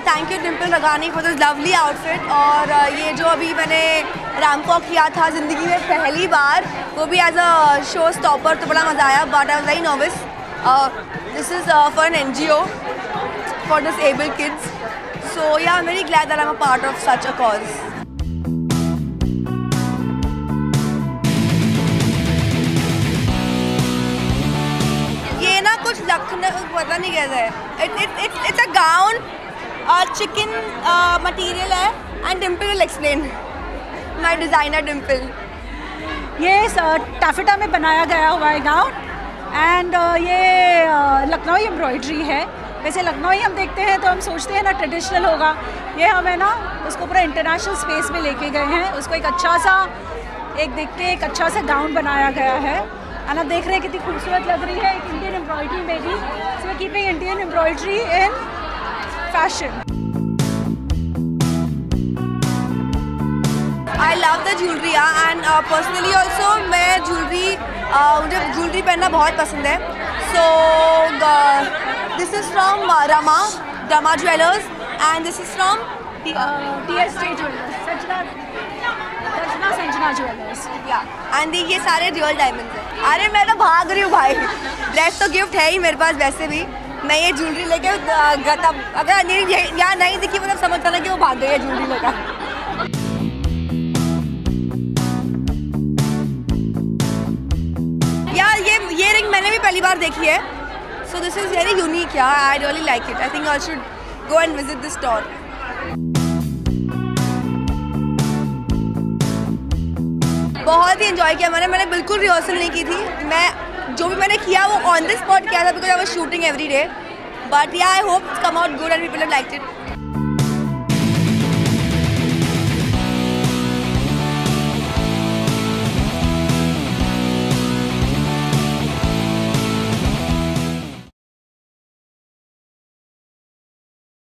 Thank you Dimple Ragani for this lovely outfit और uh, ये जो अभी मैंने रैमकॉक किया था ज़िंदगी में पहली बार वो भी एज अ शो स्टॉपर तो बड़ा मज़ा आया but I very nervous this is for an N G O for this able kids so yeah very glad that I am a part of such a cause कुछ लखनऊ पता नहीं कैसा है। It it it's a gown chikan material है and Dimple will explain my designer Dimple ये taffeta में बनाया गया हुआ है गाउन एंड ये लखनऊ एम्ब्रॉयड्री है। वैसे लखनऊ ही हम देखते हैं तो हम सोचते हैं ना ट्रेडिशनल होगा। ये हमें ना, उसको पूरा इंटरनेशनल स्पेस में लेके गए हैं। उसको एक अच्छा सा, एक देख के एक अच्छा सा गाउन बनाया गया है। और आप देख रहे हैं कितनी खूबसूरत लग रही है एक इंडियन एम्ब्रॉयड्री में भी। So keeping Indian embroidery in fashion. I love the jewelry and uh, personally also मैं jewelry uh, मुझे jewelry पहनना बहुत पसंद है so uh, this is from uh, Rama Rama Jewelers and this is from TSJ Jewelers Sanjana Sanjana Sanjana Jewelers yeah and ये सारे real diamonds हैं अरे मैं तो भाग रही हूँ भाई ड्रेस तो गिफ्ट है ही मेरे पास वैसे भी मैं ये ज्वेलरी लेके तब अगर यहाँ नहीं दिखी मतलब समझ ना कि वो भाग गई ज्वेलरी लेकर। यार, ये ये रिंग मैंने भी पहली बार देखी है। So this is very unique यार I really like it I think I should go and visit this store बहुत ही इन्जॉय किया मैंने। मैंने बिल्कुल रिहर्सल नहीं की थी। मैं जो भी मैंने किया वो ऑन द स्पॉट किया था because I was shooting every day but yeah I hope come out good and people like it